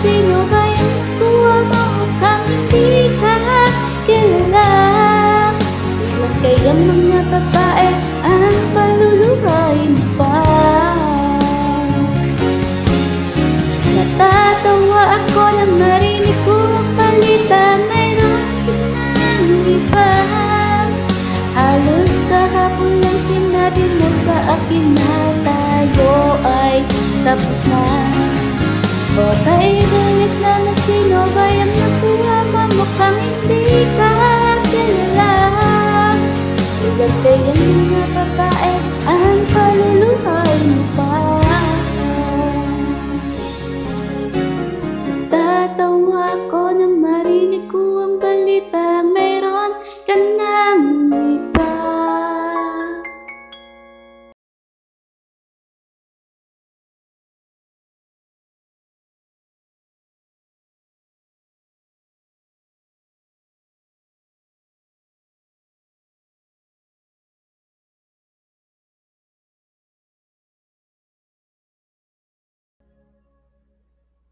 Sino ba'y kuha mo kang hindi ka kilala? Ilan kaya mga babae ang palulugayin pa? Natatawa ako na marinig ko ang balita Mayroon ng iba Halos kahapon lang sinabi mo sa akin na tayo ay tapos na o kaibilis na na sino ba yung